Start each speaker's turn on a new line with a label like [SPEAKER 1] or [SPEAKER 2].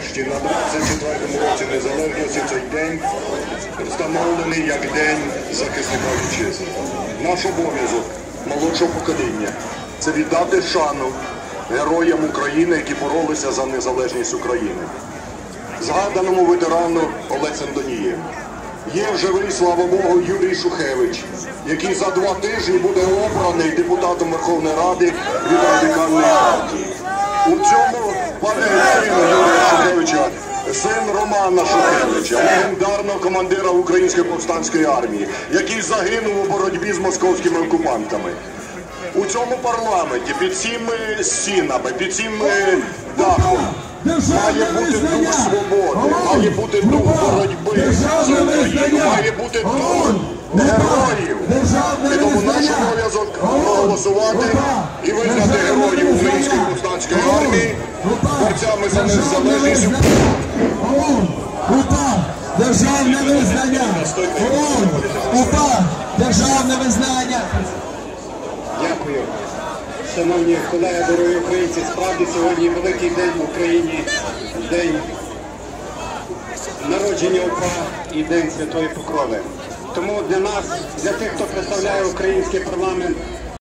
[SPEAKER 1] нарешті на 24-му році незалежності цей день встановлений як День захисника вітчизни. Наш обов'язок молодшого покоління це віддати шану героям України, які боролися за незалежність України. Згаданому ветерану Олексем Донієм. Є живий, слава Богу, Юрій Шухевич, який за два тижні буде обраний депутатом Верховної Ради від радикальної партії. У цьому пане Юрія Шухевича, син Романа Шухевича, легендарного командира Української повстанської армії, який загинув у боротьбі з московськими окупантами. У цьому парламенті під цими стінами, під цим дахом має бути дух свободи, має бути дух боротьби за Україну, має бути дух героїв. І тому наш обов'язок проголосувати і визнати героїв Української повстанської армії борцями за незалежність.
[SPEAKER 2] ОУН, УПА, державне визнання. ОУН, УПА, державне визнання.
[SPEAKER 3] Дякую. Шановні колеги, дорогі українці, справді сьогодні великий день в Україні, день народження УПА і День Святої Покрови. Тому для нас, для тих, хто представляє український парламент,